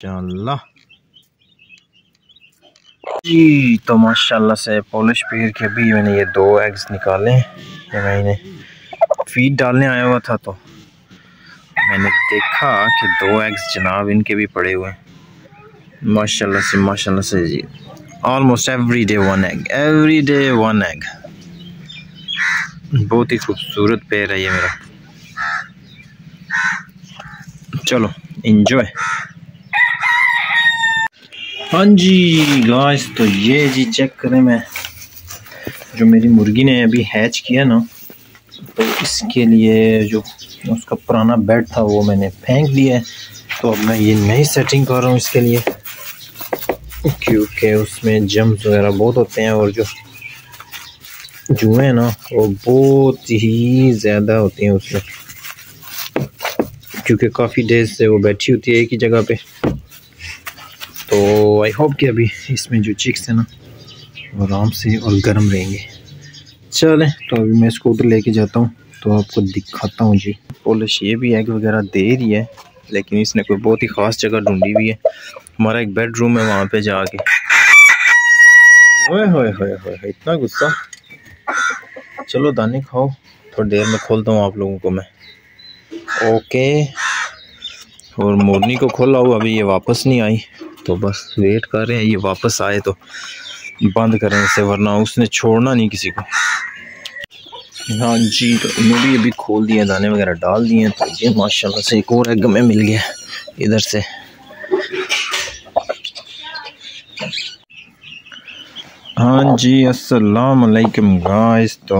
انشاءاللہ جی تو ماشاءاللہ سے پولش پیر کے بھی میں نے یہ دو ایگز نکالے ہیں میں انہیں فیڈ ڈالنے آیا ہوا تھا تو میں نے دیکھا کہ دو ایگز جناب ان کے بھی پڑے ہوئے ہیں ماشاءاللہ سے ماشاءاللہ سے جی almost every day one egg every day one egg بہت ہی خوبصورت پیر ہے یہ میرا چلو انجوائے ہاں جی گاش تو یہ جی چیک کریں میں، جو میری مرغی نے ابھی ہیچ کیا نا، تو اس کے لیے جو اس کا پرانا بیڈ تھا وہ میں نے پھینک دیا ہے۔ تو اب میں یہ نئی سیٹنگ کر رہا ہوں اس کے لیے۔ کیونکہ اس میں جمز وغیرہ بہت ہوتے ہیں اور جو جوئیں ہیں نا، وہ بہت ہی زیادہ ہوتی ہیں اس میں۔ کیونکہ کافی ڈیز سے وہ بیٹھی ہوتی ہے ایک ہی جگہ پہ۔ تو آئی ہوپ کہ ابھی اس میں جو چکس ہیں نا، وہ آرام سے اور گرم رہیں گے۔ چلیں، تو ابھی میں اس کو لے کے جاتا ہوں، تو آپ کو دکھاتا ہوں جی۔ پولش یہ بھی ایگ وغیرہ دے رہی ہے، لیکن اس نے کوئی بہت ہی خاص جگہ ڈھونڈی ہوئی ہے۔ ہمارا ایک بیڈ روم ہے وہاں پہ جا کے۔ ہوئے ہوئے ہوئے ہوئے، اتنا غصہ۔ چلو دانے کھاؤ، تھوڑی دیر میں کھولتا ہوں آپ لوگوں کو میں۔ اوکے۔ اور مورنی کو کھولا ہوا، ابھی یہ واپس نہیں آئی۔ تو بس ویٹ کر رہے ہیں، یہ واپس آئے تو بند کریں اسے، ورنہ اس نے چھوڑنا نہیں کسی کو۔ ہاں جی تو انہوں بھی ابھی کھول دیے، دانے وغیرہ ڈال دیے ہیں تو یہ ماشاء اللہ سے ایک اور ایک میں مل گیا ادھر سے۔ ہاں جی السلام علیکم گائز تو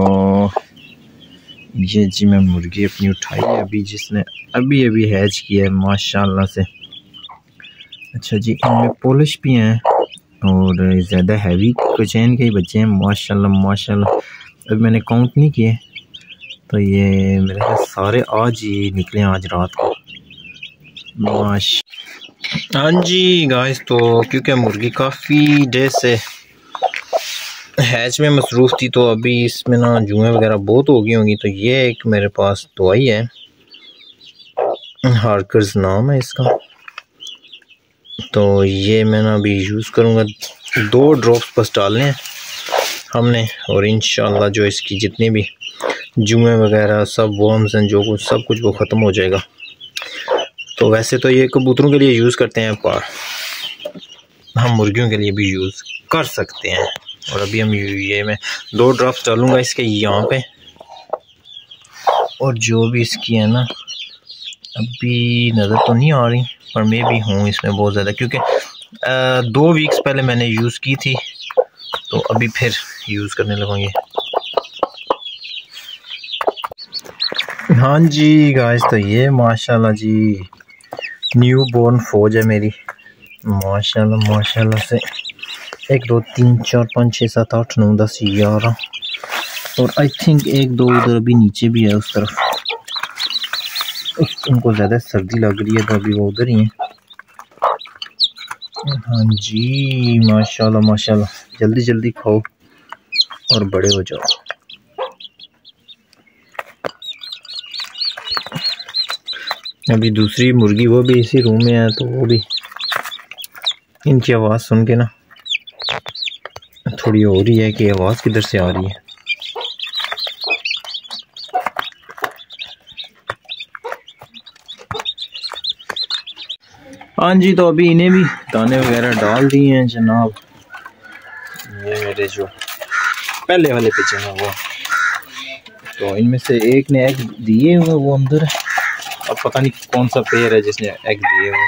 یہ جی میں مرغی اپنی اٹھائی ہے، ابھی جس نے ابھی ابھی ہیچ کیا ہے ماشاء اللہ سے۔ اچھا جی ان میں پولش بھی ہیں اور زیادہ ہیوی کوچین کے ہی بچے ہیں ماشاء اللہ ماشاء اللہ ابھی میں نے کاؤنٹ نہیں کیے، تو یہ میرے خیال سارے آج ہی نکلے آج رات کو۔ ماش ہاں جی گائز تو کیونکہ مرغی کافی ڈیز سے ہیچ میں مصروف تھی، تو ابھی اس میں نا جوئیں وغیرہ بہت ہو گئی ہوں گی، تو یہ ایک میرے پاس دوائی ہے۔ ہارکرز نام ہے اس کا۔ تو یہ میں نا ابھی یوز کروں گا۔ دو ڈراپس بس ڈالنے ہیں۔ ہم نے اور انشاءاللہ جو اس کی جتنی بھی جوئیں وغیرہ سب ورمز ہیں، جو کچھ سب کچھ وہ ختم ہو جائے گا۔ تو ویسے تو یہ کبوتروں کے لیے یوز کرتے ہیں، پر ہم مرغیوں کے لیے بھی یوز کر سکتے ہیں۔ اور ابھی ہم یہ میں دو ڈراپس ڈالوں گا اس کے یہاں پہ۔ اور جو بھی اس کی ہے نا، ابھی نظر تو نہیں آ رہی۔ پر میں بھی ہوں اس میں بہت زیادہ، کیونکہ دو ویکس پہلے میں نے یوز کی تھی، تو ابھی پھر یوز کرنے لگوں گے ہاں جی گائز تو یہ ماشاءاللہ جی نیو بورن فوج ہے میری۔ ماشاءاللہ ماشاءاللہ سے ایک دو تین چار پانچ چھ سات آٹھ نو دس گیارہ۔ اور آئی تھنک ایک دو ادھر ابھی نیچے بھی ہے اس طرف۔ ان کو زیادہ سردی لگ رہی ہے تو ابھی وہ ادھر ہی ہیں ہاں جی ماشاءاللہ ماشاءاللہ جلدی جلدی کھاؤ اور بڑے ہو جاؤ ابھی دوسری مرغی وہ بھی اسی روم میں ہے تو وہ بھی ان کی آواز سن کے نا تھوڑی ہو رہی ہے کہ آواز کدھر سے آ رہی ہے ہاں جی تو ابھی انہیں بھی دانے وغیرہ ڈال دیے ہیں جناب۔ یہ میرے جو پہلے والے پہ چڑھا ہوا تو ان میں سے ایک نے ایگ دیے ہوئے وہ اندر۔ ہے اب پتہ نہیں کون سا پیر ہے جس نے ایگ دیے ہوئے۔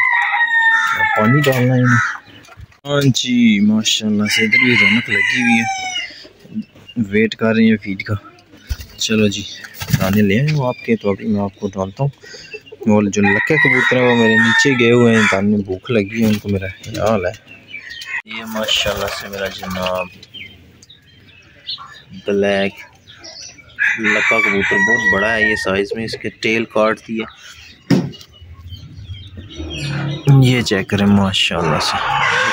پانی ڈالنا ہے انہیں۔ ہاں جی ماشاء اللہ سے ادھر بھی رونق لگی ہوئی ہے۔ ویٹ کر رہی ہیں فیڈ کا۔ چلو جی دانے لے آئیں وہ آپ کے۔ تو ابھی میں آپ کو ڈالتا ہوں۔ وہ جو لکے کبوتر ہیں وہ میرے نیچے گئے ہوئے ہیں دان میں بھوک لگی ہے ان کو میرا خیال ہے یہ ماشاءاللہ سے میرا جناب بلیک لکا کبوتر بہت بڑا ہے یہ سائز میں اس کے ٹیل کاٹ دی ہے یہ چیک کریں ماشاءاللہ سے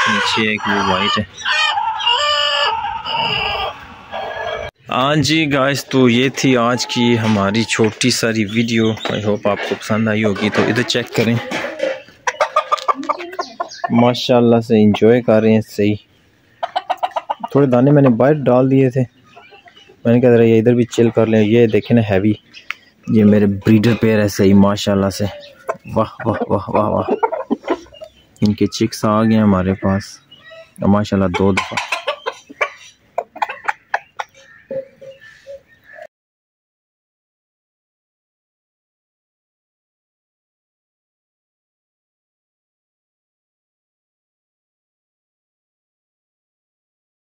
نیچے ایک وہ وائٹ ہے ہاں جی گائز تو یہ تھی آج کی ہماری چھوٹی ساری ویڈیو آئی ہوپ آپ کو پسند آئی ہوگی، تو ادھر چیک کریں۔ ماشاءاللہ سے انجوائے کر رہے ہیں، صحیح۔ تھوڑے دانے میں نے باہر ڈال دیے تھے۔ میں نے کہا ذرا یہ ادھر بھی چل کر لیں، یہ دیکھیں نا ہیوی یہ میرے بریڈر پیر ہے، صحیح، ماشاءاللہ سے۔ واہ واہ واہ واہ واہ۔ ان کے چکس آ گئے ہیں ہمارے پاس۔ ماشاءاللہ، دو دفعہ۔